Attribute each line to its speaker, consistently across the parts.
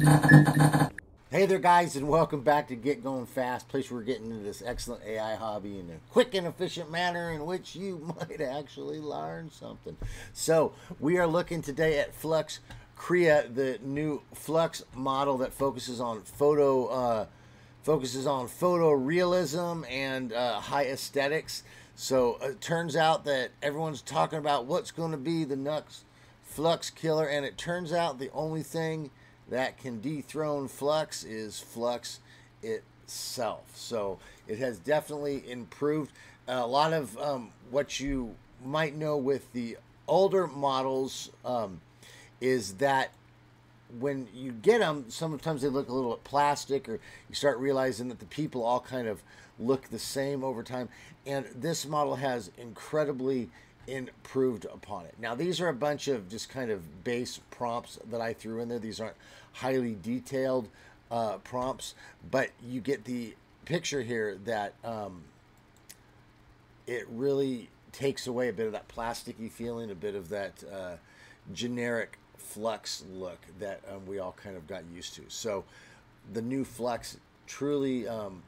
Speaker 1: Hey there, guys, and welcome back to Get Going Fast, place where we're getting into this excellent AI hobby in a quick and efficient manner in which you might actually learn something. So, we are looking today at Flux Krea, the new Flux model that focuses on photo, uh, focuses on photorealism and uh, high aesthetics. So, it turns out that everyone's talking about what's going to be the next Flux killer, and it turns out the only thing that can dethrone Flux is Flux itself. So it has definitely improved. a lot of um, what you might know with the older models um, is that when you get them, sometimes they look a little plastic, or you start realizing that the people all kind of look the same over time. And this model has incredibly improved upon it. Now, these are a bunch of just kind of base prompts that I threw in there. These aren't highly detailed uh, prompts, but you get the picture here that um, it really takes away a bit of that plasticky feeling, a bit of that uh, generic flux look that um, we all kind of got used to. So the new flux truly um,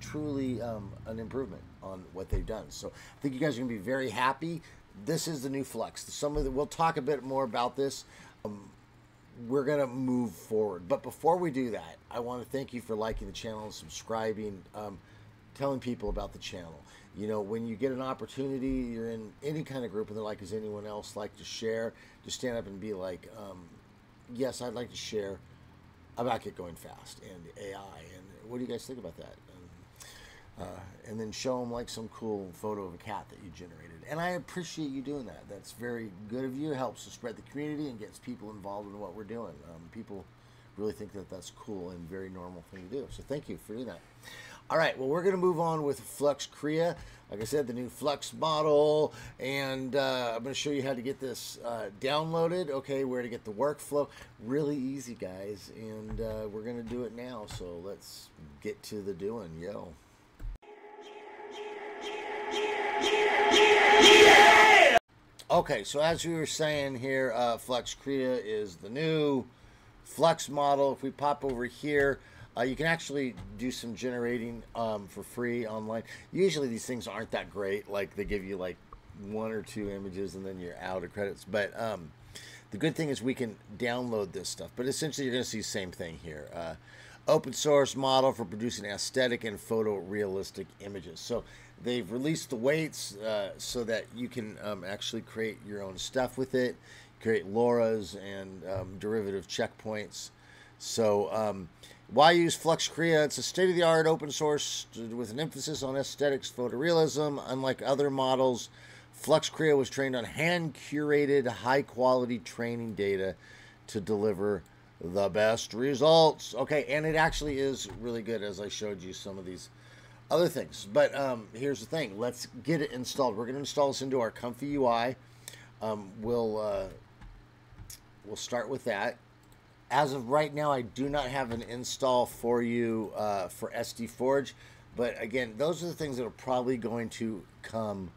Speaker 1: truly um, an improvement on what they've done. So I think you guys are going to be very happy. This is the new Flux. Some of the, we'll talk a bit more about this. Um, we're going to move forward. But before we do that, I want to thank you for liking the channel and subscribing, um, telling people about the channel. You know, when you get an opportunity, you're in any kind of group and they're like, does anyone else like to share? To stand up and be like, um, yes, I'd like to share about Get Going Fast and AI. And what do you guys think about that? Uh, and then show them like some cool photo of a cat that you generated. And I appreciate you doing that. That's very good of you. It helps to spread the community and gets people involved in what we're doing. Um, people really think that that's cool and very normal thing to do. So thank you for doing that. All right, well, we're going to move on with Flux Krea. Like I said, the new Flux model, and uh, I'm going to show you how to get this uh, downloaded. Okay, where to get the workflow. Really easy, guys, and uh, we're going to do it now. So let's get to the doing. Yo. Okay, so as we were saying here, uh, Flux Krea is the new Flux model. If we pop over here, uh, you can actually do some generating um, for free online. Usually these things aren't that great. Like they give you like one or two images and then you're out of credits. But um, the good thing is we can download this stuff. But essentially you're going to see the same thing here. Uh, open source model for producing aesthetic and photorealistic images. So they've released the weights uh, so that you can um, actually create your own stuff with it, create LoRa's and um, derivative checkpoints. So um, why use Flux Krea? It's a state-of-the-art open source with an emphasis on aesthetics, photorealism. Unlike other models, Flux Krea was trained on hand-curated, high-quality training data to deliver the best results. Okay, and it actually is really good as I showed you some of these other things. But um, here's the thing. Let's get it installed. We're going to install this into our Comfy UI. Um, we'll, uh, we'll start with that. As of right now, I do not have an install for you uh, for SD Forge. But again, those are the things that are probably going to come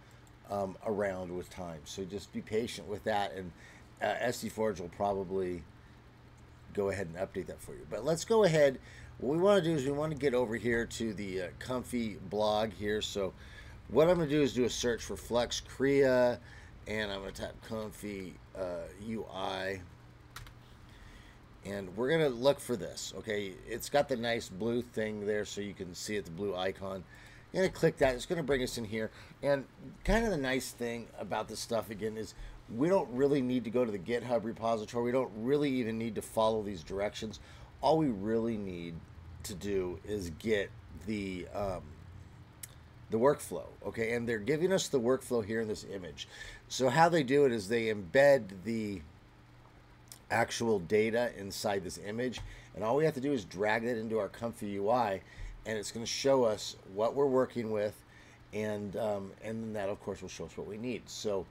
Speaker 1: um, around with time. So just be patient with that. And uh, SD Forge will probably go ahead and update that for you. But let's go ahead. What we want to do is we want to get over here to the uh, Comfy blog here. So what I'm going to do is do a search for Flux Krea, and I'm going to type Comfy uh, UI. And we're going to look for this, okay? It's got the nice blue thing there so you can see it, the blue icon. I'm going to click that. It's going to bring us in here. And kind of the nice thing about this stuff, again, is we don't really need to go to the GitHub repository. We don't really even need to follow these directions. All we really need to do is get the um, the workflow, okay? And they're giving us the workflow here in this image. So how they do it is they embed the actual data inside this image, and all we have to do is drag that into our Comfy UI, and it's going to show us what we're working with, and um, and then that of course will show us what we need. So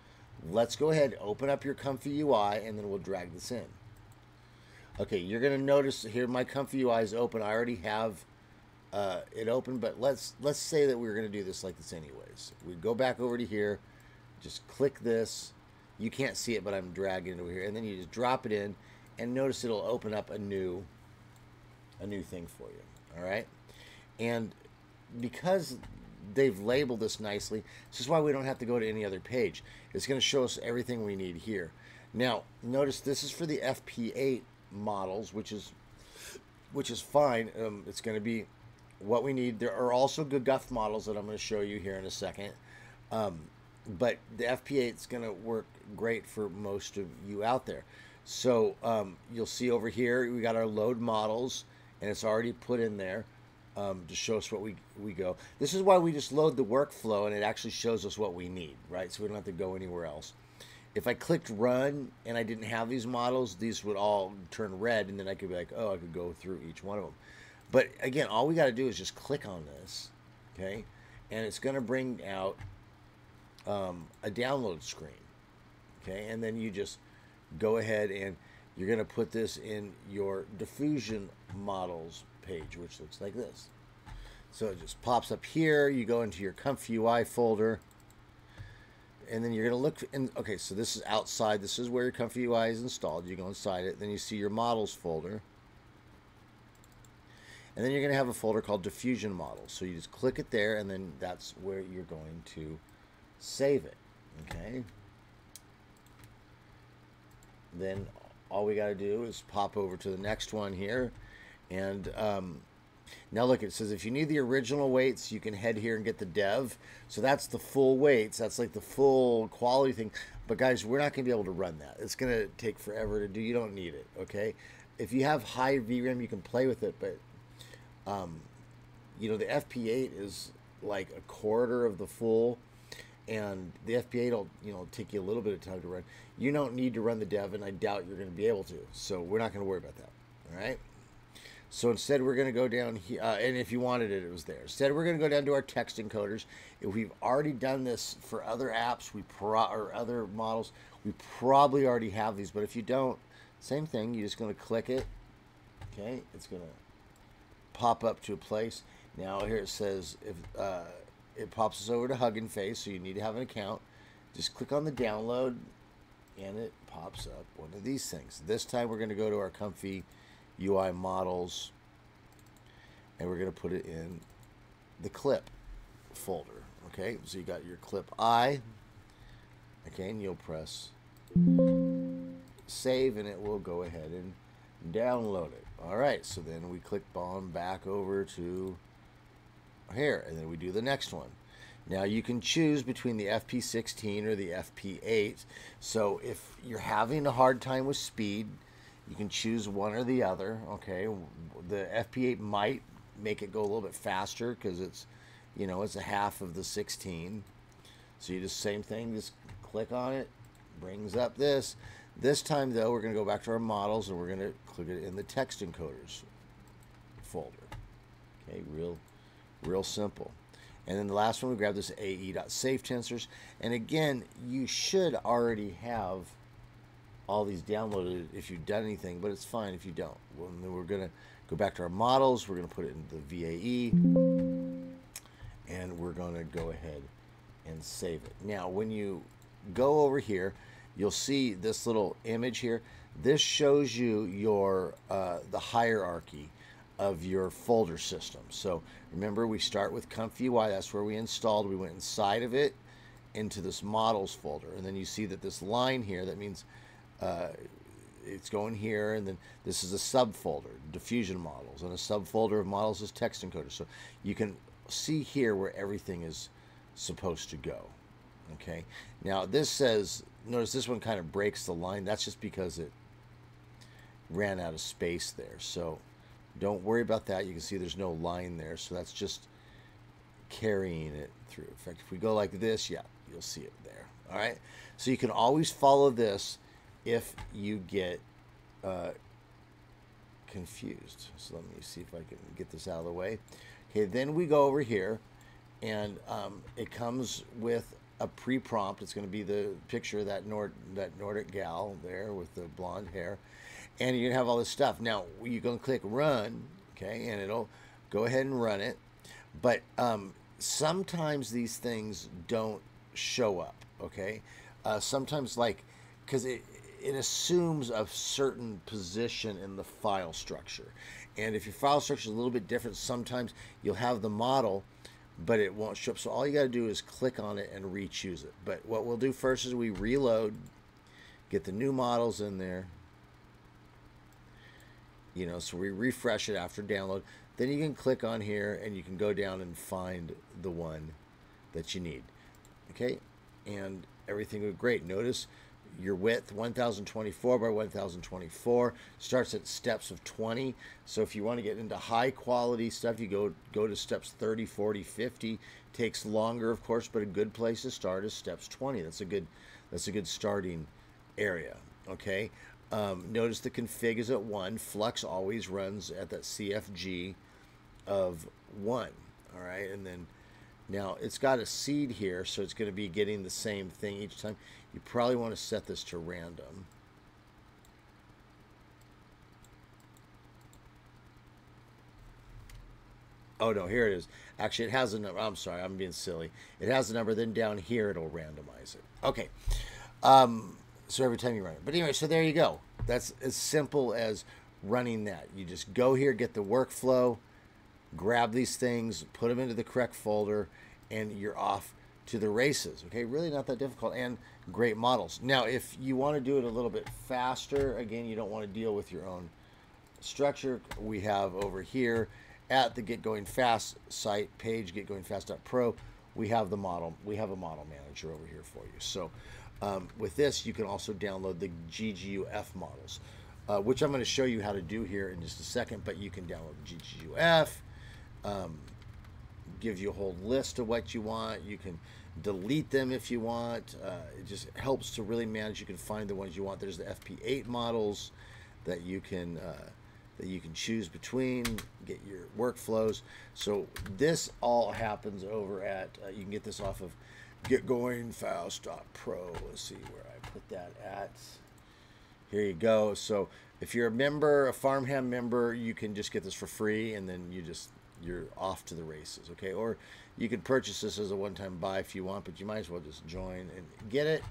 Speaker 1: let's go ahead, open up your Comfy UI, and then we'll drag this in. Okay, you're going to notice here my Comfy UI is open. I already have uh, it open, but let's let's say that we are going to do this like this anyways. We go back over to here, just click this. You can't see it, but I'm dragging it over here, and then you just drop it in, and notice it'll open up a new a new thing for you. All right, and because they've labeled this nicely, this is why we don't have to go to any other page. It's going to show us everything we need here. Now, notice this is for the FP8 models, which is which is fine. Um, it's going to be what we need. There are also GGUF models that I'm going to show you here in a second. Um, but the FP8 is going to work great for most of you out there. So um, you'll see over here, we got our load models, and it's already put in there um, to show us what we, we go. This is why we just load the workflow, and it actually shows us what we need, right? So we don't have to go anywhere else. If I clicked run and I didn't have these models, these would all turn red, and then I could be like, oh, I could go through each one of them. But again, all we got to do is just click on this, okay? And it's going to bring out um, a download screen, okay? And then you just go ahead and you're going to put this in your diffusion models page, which looks like this. So it just pops up here. You go into your Comfy UI folder. And then you're going to look in. Okay, so this is outside. This is where your Comfy UI is installed. You go inside it. Then you see your models folder. And then you're going to have a folder called Diffusion Models. So you just click it there, and then that's where you're going to save it. Okay. Then all we got to do is pop over to the next one here. And um, now look, it says if you need the original weights, you can head here and get the dev. So that's the full weights. That's like the full quality thing. But guys, we're not going to be able to run that. It's going to take forever to do. You don't need it, okay? If you have high VRAM, you can play with it, but um, you know, the FP8 is like a quarter of the full, and the FP8 will, you know, take you a little bit of time to run. You don't need to run the dev, and I doubt you're going to be able to. So we're not going to worry about that. All right. So instead, we're going to go down here, uh, and if you wanted it, it was there. Instead, we're going to go down to our text encoders. If we've already done this for other apps, we pro or other models, we probably already have these. But if you don't, same thing. You're just going to click it. Okay, it's going to pop up to a place. Now here it says if uh, it pops us over to Hugging Face, so you need to have an account. Just click on the download, and it pops up one of these things. This time we're going to go to our Comfy UI models, and we're going to put it in the clip folder. Okay, so you got your clip I. Okay, and you'll press save, and it will go ahead and download it. All right, so then we click on back over to here, and then we do the next one. Now you can choose between the FP16 or the FP8. So if you're having a hard time with speed, you can choose one or the other. Okay, the FP8 might make it go a little bit faster because it's, you know, it's a half of the 16. So you just same thing, just click on it, brings up this. This time, though, we're going to go back to our models and we're going to click it in the text encoders folder. Okay, real, real simple. And then the last one, we grab this AE.safe tensors. And again, you should already have all these downloaded if you've done anything, but it's fine if you don't. Well, then we're going to go back to our models. We're going to put it in the VAE. And we're going to go ahead and save it. Now, when you go over here, you'll see this little image here. This shows you your uh, the hierarchy of your folder system. So remember, we start with Comfy UI. That's where we installed. We went inside of it into this models folder, and then you see that this line here that means uh, it's going here, and then this is a subfolder, diffusion models, and a subfolder of models is text encoder. So you can see here where everything is supposed to go. Okay. Now this says notice this one kind of breaks the line. That's just because it ran out of space there. So don't worry about that. You can see there's no line there. So that's just carrying it through. In fact, if we go like this, yeah, you'll see it there. All right. So you can always follow this if you get uh, confused. So let me see if I can get this out of the way. Okay, then we go over here and um, it comes with a pre-prompt. It's going to be the picture of that Nord that Nordic gal there with the blonde hair, and gonna have all this stuff. Now you're gonna click run, okay, and it'll go ahead and run it. But um, sometimes these things don't show up, okay. Uh, sometimes like because it it assumes a certain position in the file structure. And if your file structure is a little bit different, sometimes you'll have the model, but it won't show up. So all you got to do is click on it and re-choose it. But what we'll do first is we reload, get the new models in there. You know, so we refresh it after download. Then you can click on here and you can go down and find the one that you need. Okay, and everything would great. Notice your width 1024 by 1024 starts at steps of 20 so if you want to get into high quality stuff you go go to steps 30 40 50 takes longer of course but a good place to start is steps 20 that's a good that's a good starting area okay? Um, notice the config is at 1 flux always runs at that cfg of 1 all right? And then now it's got a seed here, so it's going to be getting the same thing each time. You probably want to set this to random. Oh no, here it is. Actually, it has a number. I'm sorry, I'm being silly. It has a number. Then down here, it'll randomize it. Okay. Um, so every time you run it. But anyway, so there you go. That's as simple as running that. You just go here, get the workflow, grab these things, put them into the correct folder, and you're off to the races. Okay, really not that difficult and great models. Now, if you want to do it a little bit faster, again, you don't want to deal with your own structure. We have over here at the Get Going Fast site page, getgoingfast.pro, we have the model. We have a model manager over here for you. So um, with this, you can also download the GGUF models, uh, which I'm going to show you how to do here in just a second, but you can download GGUF. Um, gives you a whole list of what you want. You can delete them if you want. Uh, it just helps to really manage. You can find the ones you want. There's the FP8 models that you can uh, that you can choose between. Get your workflows. So this all happens over at. Uh, you can get this off of GetGoingFast.pro. Let's see where I put that at. Here you go. So if you're a member, a FarmHam member, you can just get this for free, and then you just you're off to the races, okay? Or you could purchase this as a one-time buy if you want, but you might as well just join and get it.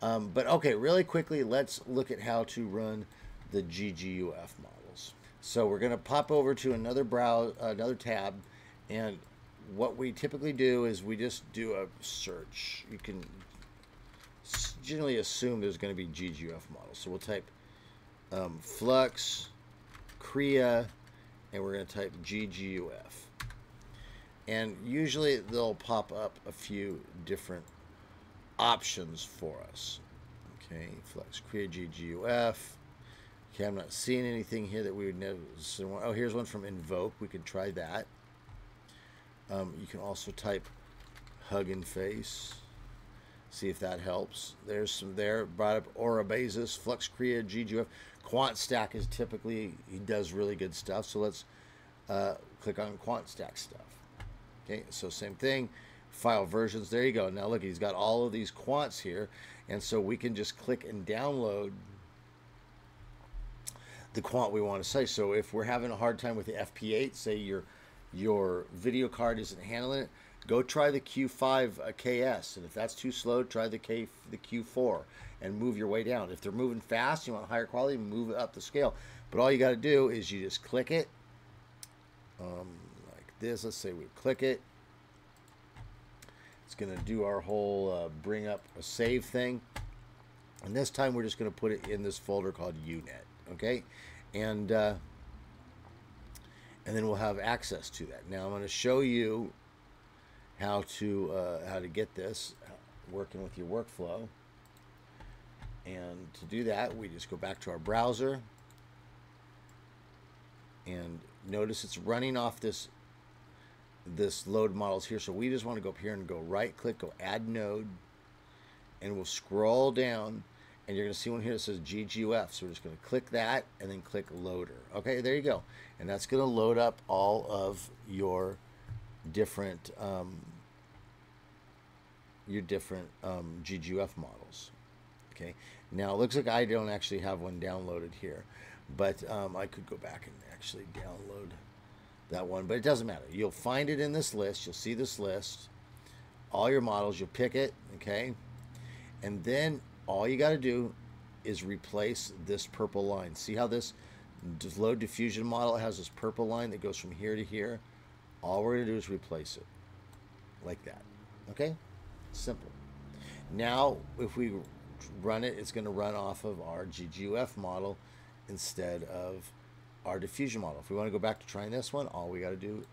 Speaker 1: Um, but okay, really quickly, let's look at how to run the GGUF models. So we're going to pop over to another browse, another tab, and what we typically do is we just do a search. You can generally assume there's going to be GGUF models. So we'll type um, Flux, Krea, and we're going to type GGUF. And usually they'll pop up a few different options for us. Okay, Flux Krea GGUF. Okay, I'm not seeing anything here that we would never. Oh, here's one from Invoke. We could try that. Um, you can also type Hugging Face. See if that helps. There's some there. Brought up Orobasis, Flux Krea, GGUF. QuantStack is typically, he does really good stuff. So let's uh, click on QuantStack stuff. Okay, so same thing, file versions. There you go. Now look, he's got all of these quants here. And so we can just click and download the quant we want to say. So if we're having a hard time with the FP8, say your your video card isn't handling it, go try the Q5 uh, KS. And if that's too slow, try the K the Q4 and move your way down. If they're moving fast, you want higher quality, move it up the scale. But all you got to do is you just click it um, like this. Let's say we click it. It's going to do our whole uh, bring up a save thing. And this time we're just going to put it in this folder called UNet. Okay. And, uh, and then we'll have access to that. Now I'm going to show you how to, uh, how to get this uh, working with your workflow. And to do that, we just go back to our browser and notice it's running off this this load models here. So we just want to go up here and go right click, go add node, and we'll scroll down and you're going to see one here that says GGUF. So we're just going to click that and then click loader. Okay, there you go. And that's going to load up all of your different um, your different um, GGUF models. Okay, now it looks like I don't actually have one downloaded here, but um, I could go back and actually download that one, but it doesn't matter. You'll find it in this list. You'll see this list. All your models, you'll pick it, okay? And then all you got to do is replace this purple line. See how this low diffusion model has this purple line that goes from here to here? All we're going to do is replace it like that. Okay? Simple. Now, if we run it, it's going to run off of our GGUF model instead of our diffusion model. If we want to go back to trying this one, all we got to do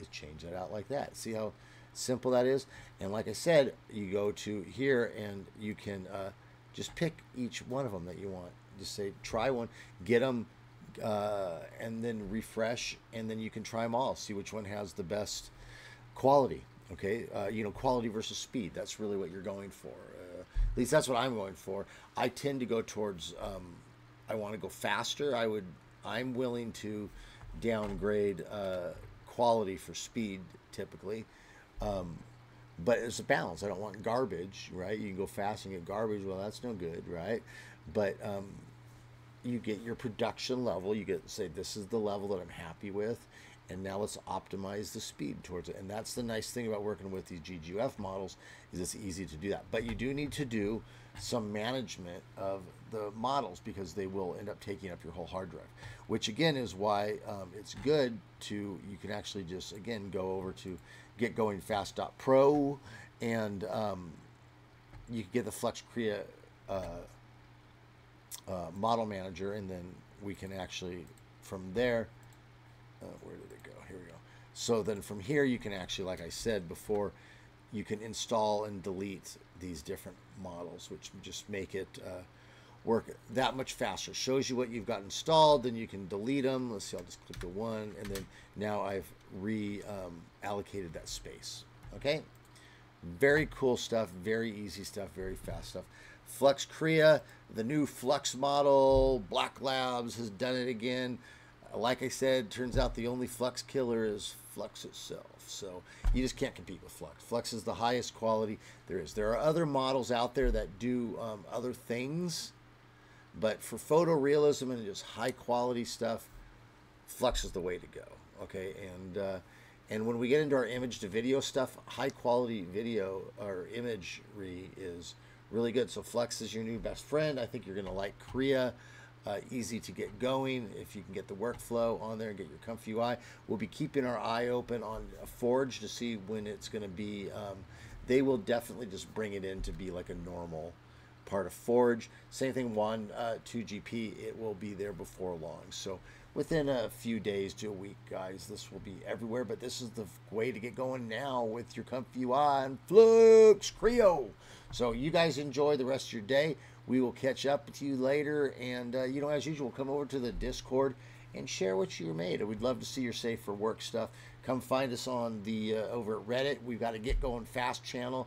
Speaker 1: is change that out like that. See how simple that is? And like I said, you go to here and you can uh, just pick each one of them that you want. Just say, try one, get them, uh, and then refresh, and then you can try them all. See which one has the best quality. Okay, uh, you know, quality versus speed. That's really what you're going for. At least that's what I'm going for. I tend to go towards. Um, I want to go faster. I would. I'm willing to downgrade uh, quality for speed typically. Um, but it's a balance. I don't want garbage, right? You can go fast and get garbage. Well, that's no good, right? But um, you get your production level. You get say this is the level that I'm happy with, and now let's optimize the speed towards it. And that's the nice thing about working with these GGUF models is it's easy to do that. But you do need to do some management of the models because they will end up taking up your whole hard drive. Which again is why um, it's good to you can actually just again go over to getgoingfast.pro and um, you can get the Flux Krea uh, uh, model manager and then we can actually from there uh, where did it go? Here we go. So then from here you can actually like I said before you can install and delete these different models which just make it uh, work that much faster. Shows you what you've got installed then you can delete them let's see I'll just click the one and then now I've reallocated um, that space. Okay? Very cool stuff very easy stuff very fast stuff. Flux Krea the new Flux model Black Labs has done it again like I said turns out the only Flux killer is Flux itself so you just can't compete with Flux. Flux is the highest quality there is. There are other models out there that do um, other things, but for photorealism and just high quality stuff, Flux is the way to go. Okay, and uh, and when we get into our image to video stuff, high quality video or imagery is really good. So Flux is your new best friend. I think you're going to like Krea uh, easy to get going if you can get the workflow on there and get your comfy UI. We'll be keeping our eye open on Forge to see when it's going to be. Um, they will definitely just bring it in to be like a normal part of Forge. Same thing, one, uh, 2GP, it will be there before long. So within a few days to a week, guys, this will be everywhere. But this is the way to get going now with your Comfy UI and Flux Krea. So you guys enjoy the rest of your day. We will catch up with you later. And, uh, you know, as usual, come over to the Discord and share what you made. We'd love to see your safe for work stuff. Come find us on the uh, over at Reddit. We've got a Get Going Fast channel.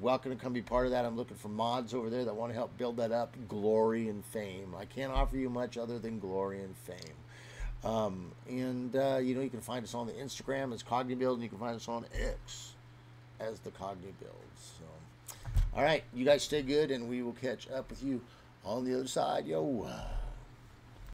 Speaker 1: Welcome to come be part of that. I'm looking for mods over there that want to help build that up. Glory and fame. I can't offer you much other than glory and fame. Um, and uh, you know you can find us on the Instagram as CogniBuild, and you can find us on X as the CogniBuild. So. All right, you guys stay good, and we will catch up with you on the other side. Yo. Uh.